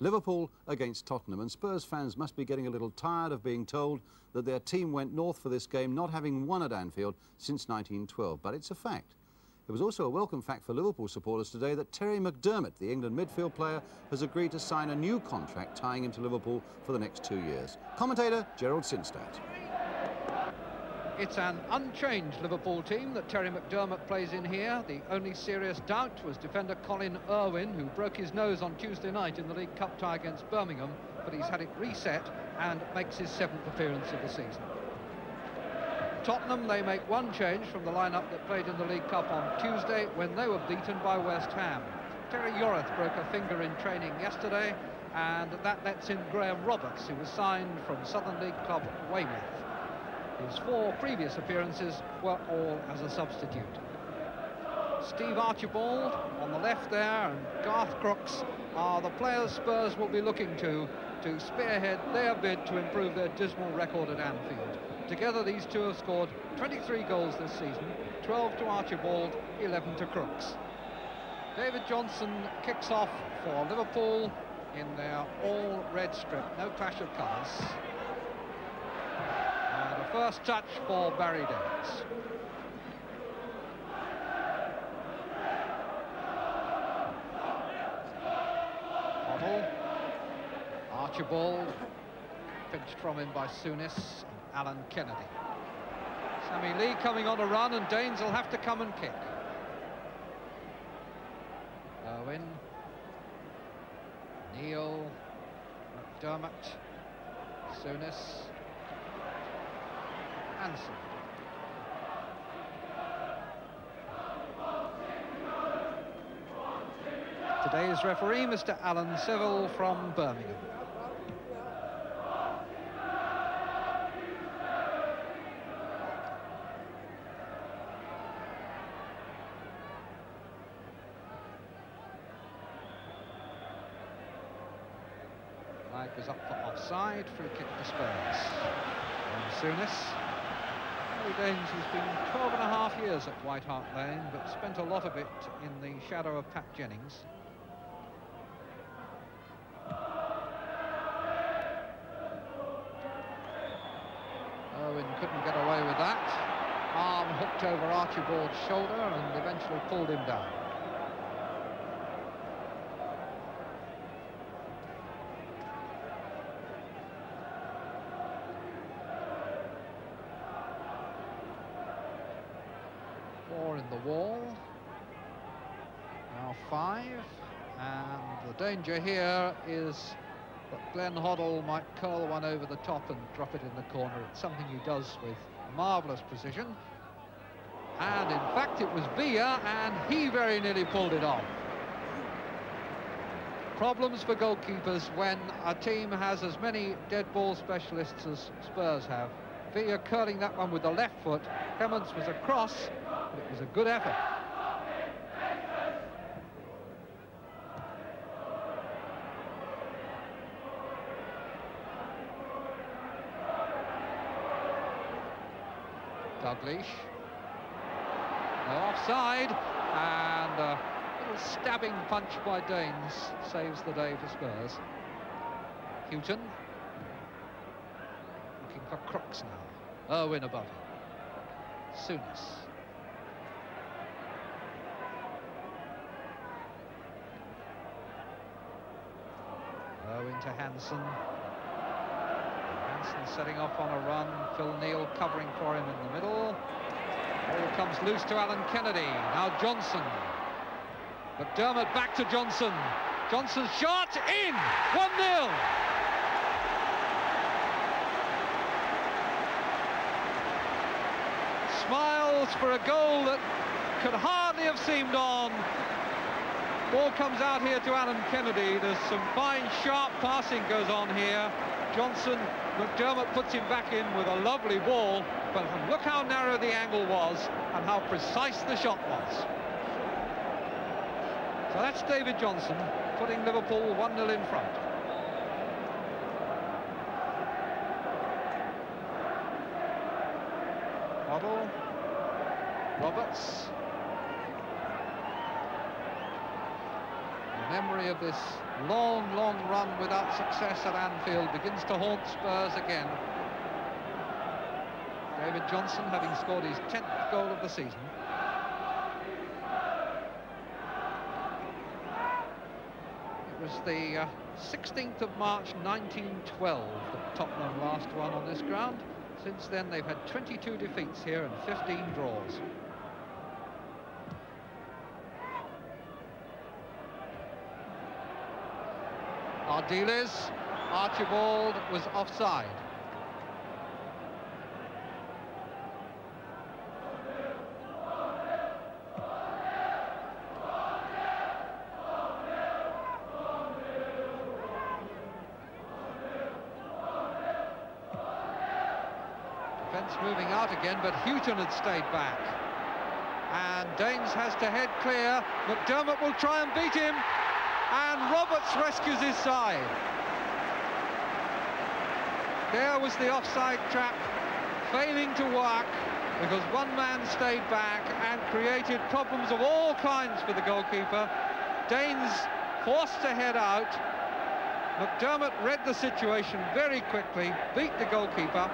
Liverpool against Tottenham, and Spurs fans must be getting a little tired of being told that their team went north for this game, not having won at Anfield since 1912. But it's a fact. It was also a welcome fact for Liverpool supporters today that Terry McDermott, the England midfield player, has agreed to sign a new contract tying him to Liverpool for the next two years. Commentator Gerald Sinstadt. It's an unchanged Liverpool team that Terry McDermott plays in here. The only serious doubt was defender Colin Irwin, who broke his nose on Tuesday night in the League Cup tie against Birmingham, but he's had it reset and makes his seventh appearance of the season. Tottenham, they make one change from the lineup that played in the League Cup on Tuesday when they were beaten by West Ham. Terry Yorath broke a finger in training yesterday, and that lets in Graham Roberts, who was signed from Southern League club Weymouth. His four previous appearances were all as a substitute. Steve Archibald on the left there and Garth Crooks are the players Spurs will be looking to to spearhead their bid to improve their dismal record at Anfield. Together these two have scored 23 goals this season, 12 to Archibald, 11 to Crooks. David Johnson kicks off for Liverpool in their all-red strip, no clash of colours first touch for Barry Daines. Hoddle, Archibald, pinched from him by Souness and Alan Kennedy. Sammy Lee coming on a run and Daines will have to come and kick. Irwin, Neal, McDermott, Souness, Hansen. Today's referee, Mr. Alan Seville from Birmingham. Flag was up for offside, free kick for Spurs. And Souness Daines has been 12 and a half years at White Hart Lane, but spent a lot of it in the shadow of Pat Jennings. Irwin couldn't get away with that. Arm hooked over Archibald's shoulder and eventually pulled him down. Danger here is that Glenn Hoddle might curl one over the top and drop it in the corner. It's something he does with marvellous precision. And in fact, it was Villa, and he very nearly pulled it off. Problems for goalkeepers when a team has as many dead ball specialists as Spurs have. Villa curling that one with the left foot. Clemence was across, but it was a good effort. No offside, and a little stabbing punch by Daines saves the day for Spurs. Hughton looking for Crooks now. Irwin above him. Souness. Irwin to Hansen. Hansen setting off on a run. Phil Neal covering for him in the middle. Ball comes loose to Alan Kennedy. Now Johnson. McDermott back to Johnson. Johnson's shot in. 1-0. Smiles for a goal that could hardly have seemed on. Ball comes out here to Alan Kennedy. There's some fine, sharp passing goes on here. Johnson, McDermott puts him back in with a lovely ball, but look how narrow the angle was and how precise the shot was. So that's David Johnson putting Liverpool 1-0 in front. Roberts, memory of this long, long run without success at Anfield begins to haunt Spurs again. David Johnson having scored his 10th goal of the season. It was the uh, 16th of March 1912 that Tottenham last won on this ground. Since then they've had 22 defeats here and 15 draws. Ardiles, Archibald was offside. Defence moving out again, but Hughton had stayed back. And Daines has to head clear. McDermott will try and beat him and Roberts rescues his side. There was the offside trap failing to work because one man stayed back and created problems of all kinds for the goalkeeper. Daines forced to head out. McDermott read the situation very quickly, beat the goalkeeper.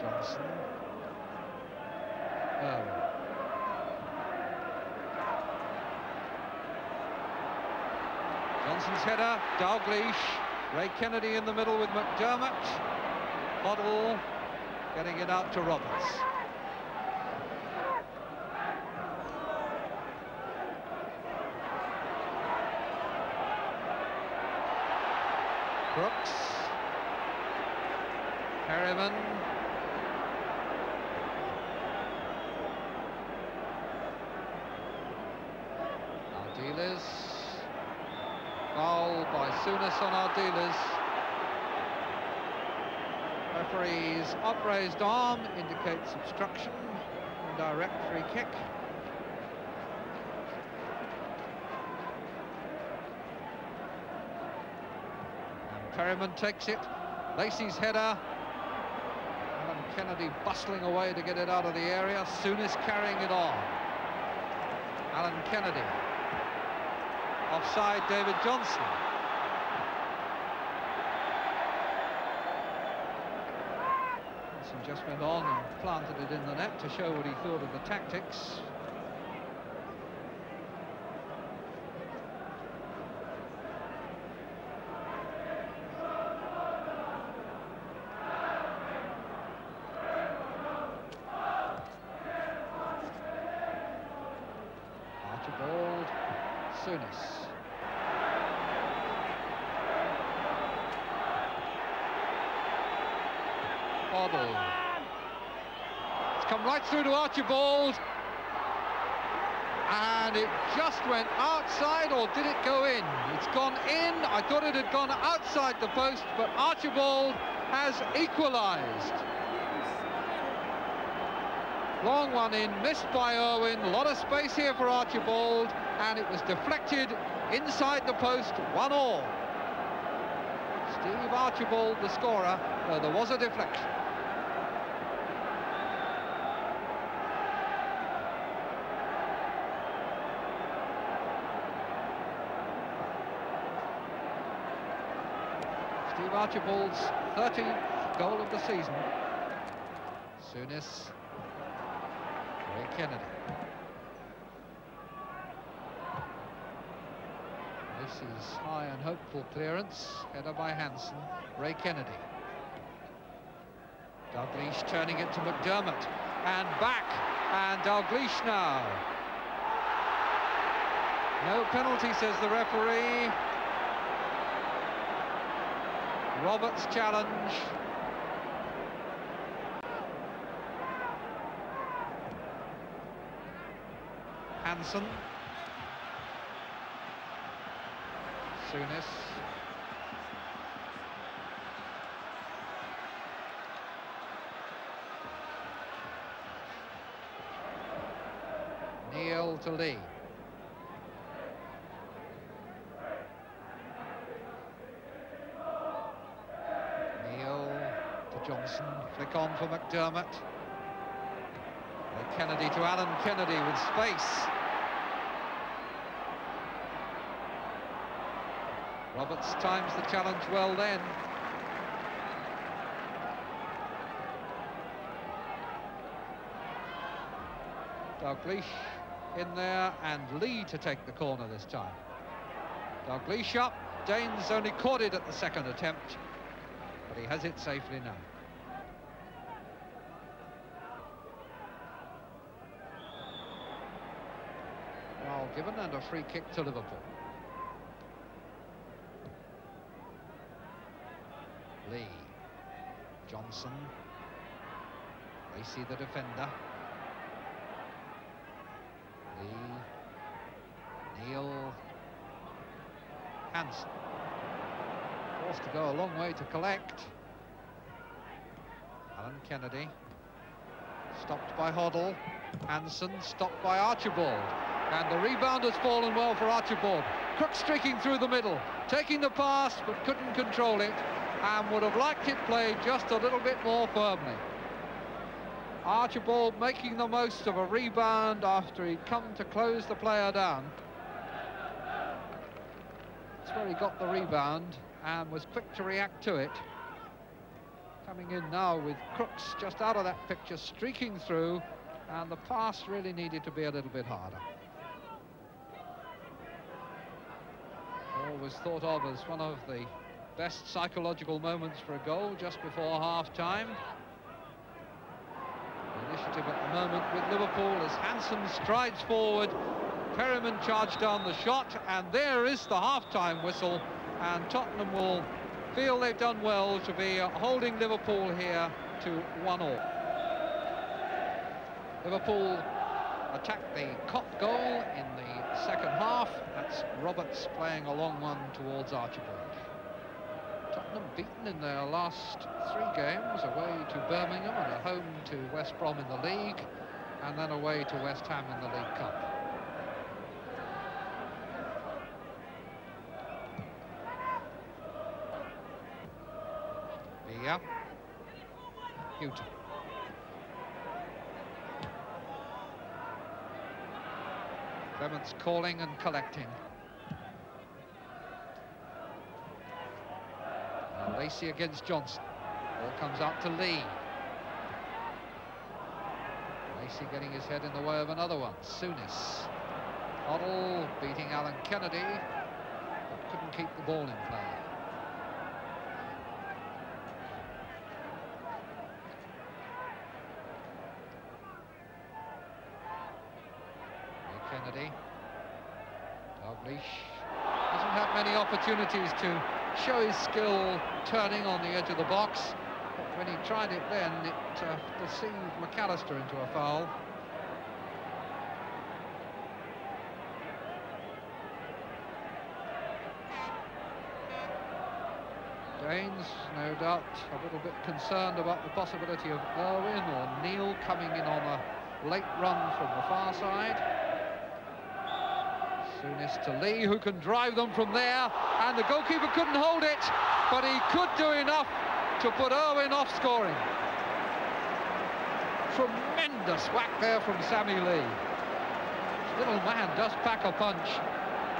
Johnson. Irwin. Johnson's header, Dalglish, Ray Kennedy in the middle with McDermott. Hoddle getting it out to Roberts. Crooks. Perryman. Ardiles. Foul Souness on Ardiles. Referee's upraised arm indicates obstruction. Direct free kick. And Perryman takes it. Lacey's header. Alan Kennedy bustling away to get it out of the area. Souness carrying it on. Alan Kennedy offside David Johnson. Johnson just went on and planted it in the net to show what he thought of the tactics. Archibald Souness. Hoddle. It's come right through to Archibald. And it just went outside, or did it go in? It's gone in. I thought it had gone outside the post, but Archibald has equalised. Long one in, missed by Irwin. A lot of space here for Archibald, and it was deflected inside the post, one all. Steve Archibald, the scorer, though there was a deflection. Archibald's 13th goal of the season. Souness, Ray Kennedy. This is high and hopeful clearance, header by Hansen, Ray Kennedy. Dalglish turning it to McDermott, and back, and Dalglish now. No penalty, says the referee. Roberts challenge. Hansen. Souness. Neal to Lee. Neal to Johnson. Flick on for McDermott. Kennedy to Alan Kennedy with space. Roberts times the challenge well then. Dalglish in there and Lee to take the corner this time. Dalglish up. Daines only caught it at the second attempt, but he has it safely now. Well given and a free kick to Liverpool. Lee. Johnson. Lacey the defender. Lee. Neal. Hansen. Forced to go a long way to collect. Alan Kennedy. Stopped by Hoddle. Hansen stopped by Archibald. And the rebound has fallen well for Archibald. Crook streaking through the middle, taking the pass but couldn't control it and would have liked it played just a little bit more firmly. Archibald making the most of a rebound after he'd come to close the player down. That's where he got the rebound and was quick to react to it. Coming in now with Crooks just out of that picture, streaking through, and the pass really needed to be a little bit harder. Always thought of as one of the best psychological moments for a goal just before half-time. Initiative at the moment with Liverpool as Hansen strides forward. Perryman charged down the shot, and there is the half-time whistle, and Tottenham will feel they've done well to be holding Liverpool here to one all. Liverpool attacked the Kop goal in the second half. That's Roberts playing a long one towards Archibald. Tottenham beaten in their last three games, away to Birmingham and at home to West Brom in the league, and then away to West Ham in the League Cup. Villa. Hughton. Clemence calling and collecting. Lacey against Johnson. Ball comes out to Lee. Lacey getting his head in the way of another one. Souness. Hoddle beating Alan Kennedy, but couldn't keep the ball in play. Kennedy. Dalglish doesn't have many opportunities to show his skill turning on the edge of the box. But when he tried it then, it uh, deceived McAllister into a foul. Daines, no doubt, a little bit concerned about the possibility of Irwin or Neal coming in on a late run from the far side. Souness to Lee, who can drive them from there, and the goalkeeper couldn't hold it, but he could do enough to put Irwin off scoring. Tremendous whack there from Sammy Lee. Little man does pack a punch.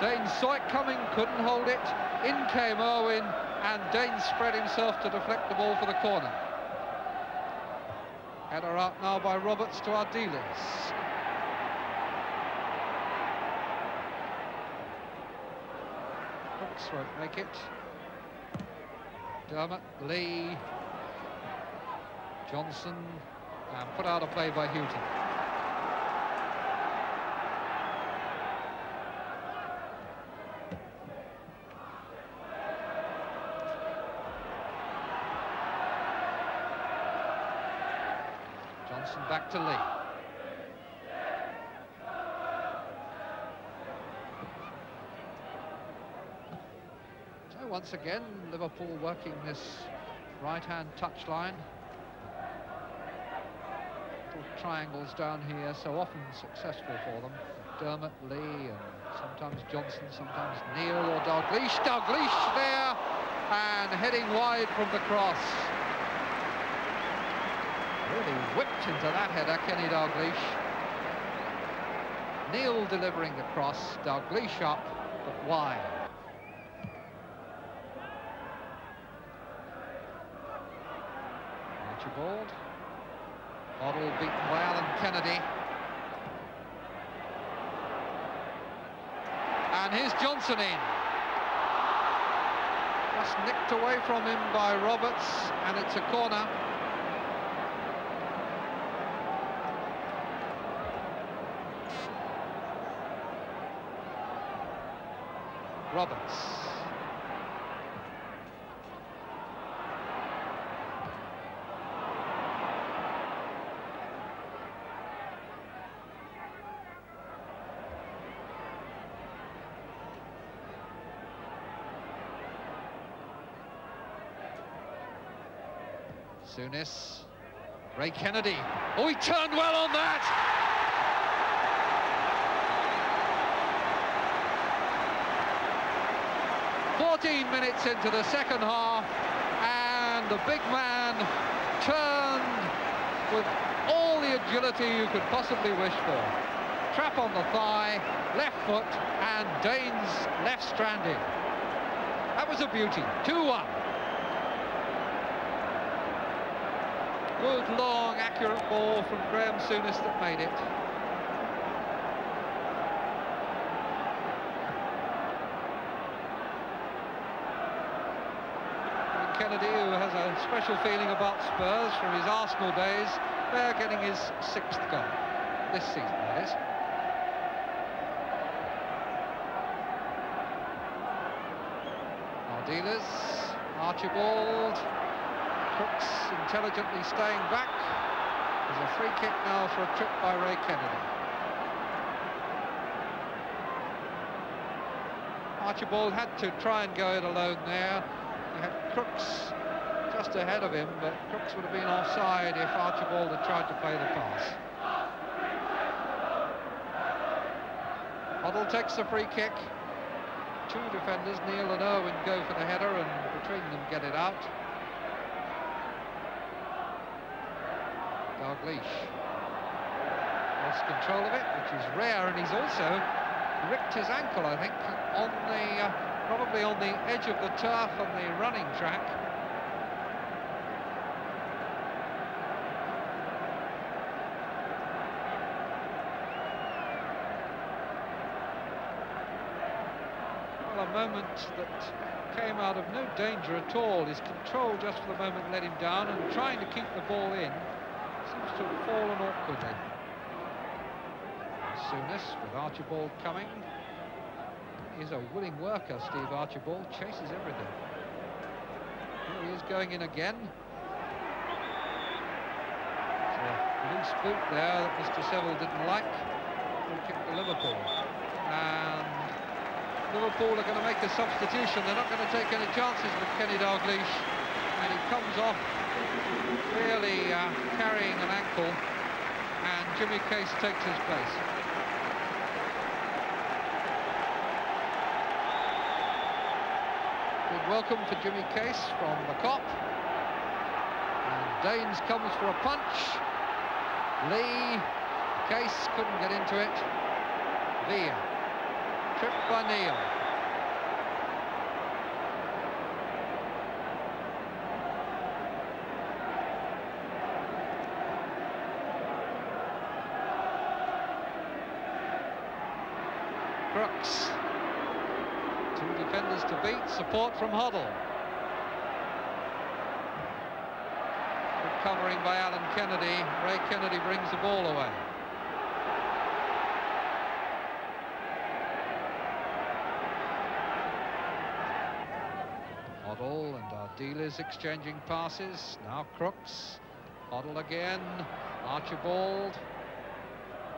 Dane saw it coming, couldn't hold it. In came Irwin, and Dane spread himself to deflect the ball for the corner. Header out now by Roberts to Ardiles. Won't make it. Dermot, Lee, Johnson, and put out a play by Hughton. Johnson back to Lee. Once again, Liverpool working this right-hand touchline. Little triangles down here, so often successful for them. Dermot Lee, and sometimes Johnson, sometimes Neal or Dalglish. Dalglish there, and heading wide from the cross. Really whipped into that header, Kenny Dalglish. Neal delivering the cross, Dalglish up, but wide. Archibald. Hoddle beaten by Alan Kennedy. And here's Johnson in. Just nicked away from him by Roberts, and it's a corner. Roberts. Souness. Ray Kennedy. Oh, he turned well on that! Fourteen minutes into the second half, and the big man turned with all the agility you could possibly wish for. Trap on the thigh, left foot, and Daines left stranded. That was a beauty. 2-1. Good, long, accurate ball from Graeme Souness that made it. Kennedy, who has a special feeling about Spurs from his Arsenal days, they're getting his sixth goal this season, that is. Ardiles, Archibald, Crooks intelligently staying back. There's a free kick now for a trip by Ray Kennedy. Archibald had to try and go it alone there. He had Crooks just ahead of him, but Crooks would have been offside if Archibald had tried to play the pass. Hoddle takes the free kick. Two defenders, Neal and Irwin, go for the header and between them get it out. Dalglish lost control of it, which is rare, and he's also ripped his ankle, I think, on the uh, probably on the edge of the turf on the running track. Well, a moment that came out of no danger at all. His control just for the moment let him down, and trying to keep the ball in seems to have fallen awkwardly. Souness with Archibald coming. He's a willing worker, Steve Archibald, chases everything. Here he is going in again. A loose boot there that Mr Seville didn't like. Free kick to Liverpool. And Liverpool are going to make a substitution. They're not going to take any chances with Kenny Dalglish. Comes off really uh, carrying an ankle. And Jimmy Case takes his place. Good welcome to Jimmy Case from the Kop. And Daines comes for a punch. Lee, Case couldn't get into it. Veer, tripped by Neal. Crooks. Two defenders to beat, support from Hoddle. Good covering by Alan Kennedy. Ray Kennedy brings the ball away. Hoddle and Ardiles exchanging passes. Now Crooks. Hoddle again. Archibald.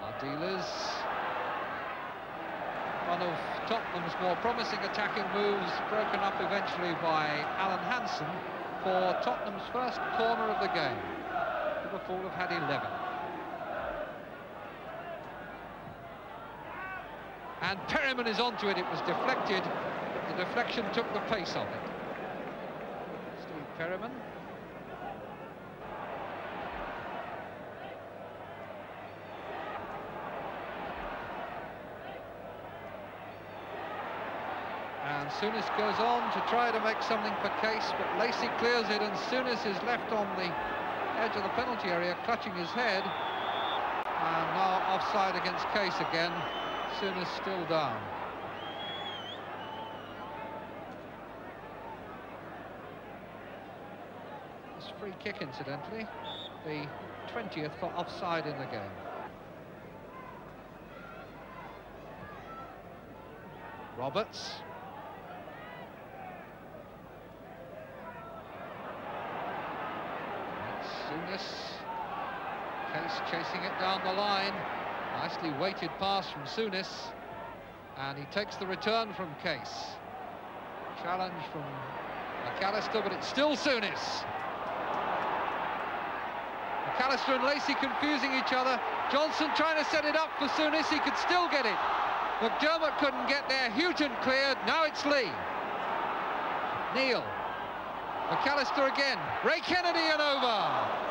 Ardiles one of Tottenham's more promising attacking moves broken up eventually by Alan Hansen for Tottenham's first corner of the game. Liverpool have had 11. And Perryman is onto it. It was deflected, the deflection took the pace of it. Steve Perryman. And goes on to try to make something for Case, but Lacey clears it, and Souness is left on the edge of the penalty area, clutching his head. And now offside against Case again. Souness still down. This free kick, incidentally, the 20th for offside in the game. Roberts. Case chasing it down the line. Nicely weighted pass from Souness. And he takes the return from Case. Challenge from McAllister, but it's still Souness. McAllister and Lacey confusing each other. Johnson trying to set it up for Souness. He could still get it. McDermott couldn't get there. Hughton cleared. Now it's Lee. Neal. McAllister again. Ray Kennedy and over.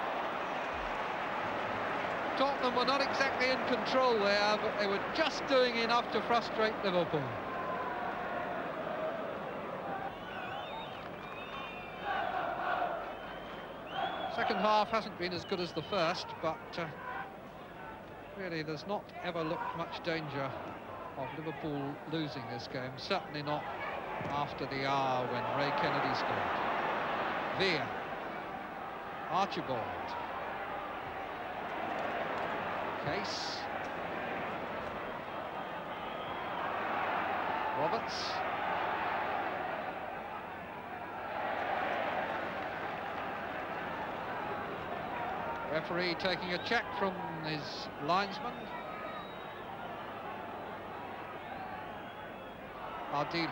Tottenham were not exactly in control there, but they were just doing enough to frustrate Liverpool. Second half hasn't been as good as the first, but uh, really there's not ever looked much danger of Liverpool losing this game. Certainly not after the hour when Ray Kennedy scored. Villa. Archibald. Case. Roberts. Referee taking a check from his linesman. Ardiles.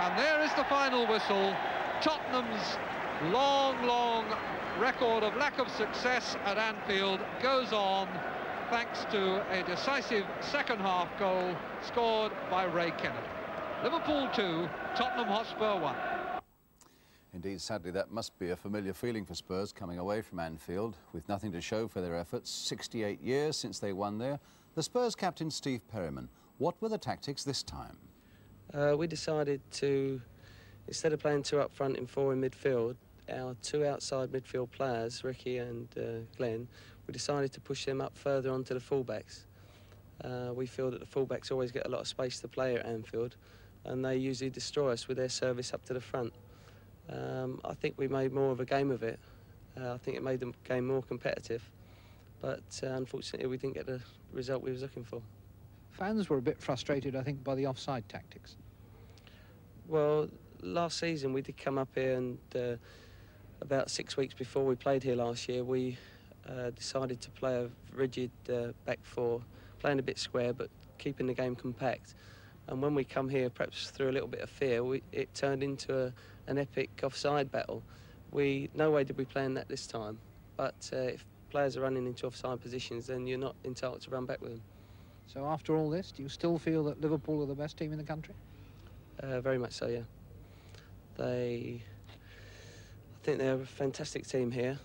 And there is the final whistle. Tottenham's long, long record of lack of success at Anfield goes on thanks to a decisive second half goal scored by Ray Kennedy. Liverpool 2, Tottenham Hotspur 1. Indeed, sadly, that must be a familiar feeling for Spurs coming away from Anfield with nothing to show for their efforts. 68 years since they won there. The Spurs captain, Steve Perryman. What were the tactics this time? Uh, we decided to, instead of playing two up front and four in midfield, our two outside midfield players, Ricky and uh, Glenn, we decided to push them up further onto the fullbacks. Uh, we feel that the fullbacks always get a lot of space to play at Anfield, and they usually destroy us with their service up to the front. Um, I think we made more of a game of it. Uh, I think it made the game more competitive, but uh, unfortunately we didn't get the result we was looking for fans were a bit frustrated, I think, by the offside tactics. Well, last season we did come up here and uh, about six weeks before we played here last year, we uh, decided to play a rigid uh, back four, playing a bit square but keeping the game compact. And when we come here, perhaps through a little bit of fear, we, it turned into a, an epic offside battle. We no way did we plan that this time, but uh, if players are running into offside positions, then you're not entitled to run back with them. So after all this, do you still feel that Liverpool are the best team in the country? Uh, very much so, yeah. They, I think they're a fantastic team here.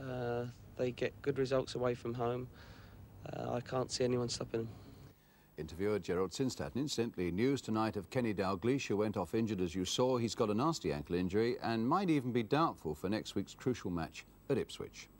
Uh, they get good results away from home. Uh, I can't see anyone stopping them. Interviewer Gerald Sinstadt. Incidentally, news tonight of Kenny Dalglish, who went off injured as you saw. He's got a nasty ankle injury and might even be doubtful for next week's crucial match at Ipswich.